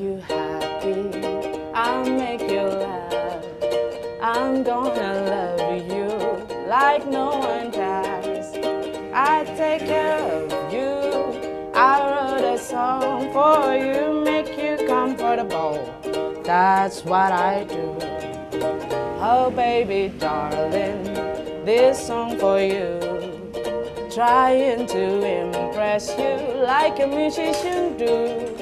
you happy. I'll make you laugh. I'm gonna love you like no one does. I take care of you. I wrote a song for you, make you comfortable. That's what I do. Oh, baby, darling, this song for you. Trying to impress you like a musician do.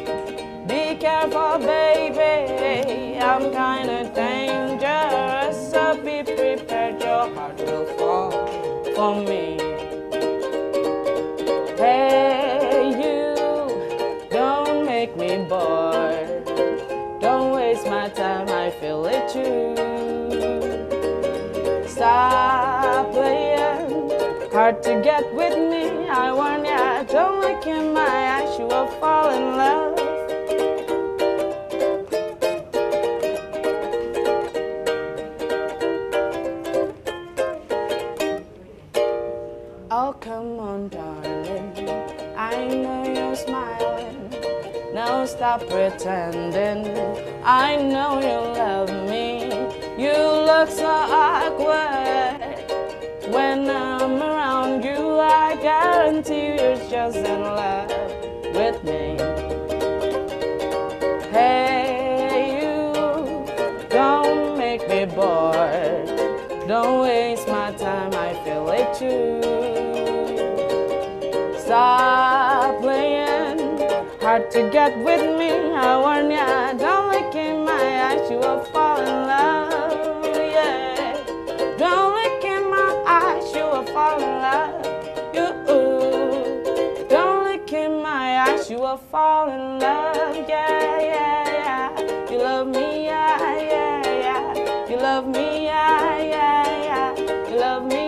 Careful, baby, I'm kinda dangerous. So be prepared, your heart will fall for me. Hey, you, don't make me bored. Don't waste my time, I feel it too. Stop playing, hard to get with me. I warn ya, don't look in my eyes, you will fall in love. Oh, come on, darling. I know you're smiling. Now stop pretending. I know you love me. You look so awkward. When I'm around you, I guarantee you're just in love with me. Hey, you, don't make me bored. Don't waste my time, I feel it too. Stop playing hard to get with me. I warn ya, don't look in my eyes, you will fall in love. Yeah, don't look in my eyes, you will fall in love. You, don't look in my eyes, you will fall in love. Yeah, yeah, me, yeah, yeah, yeah. You love me.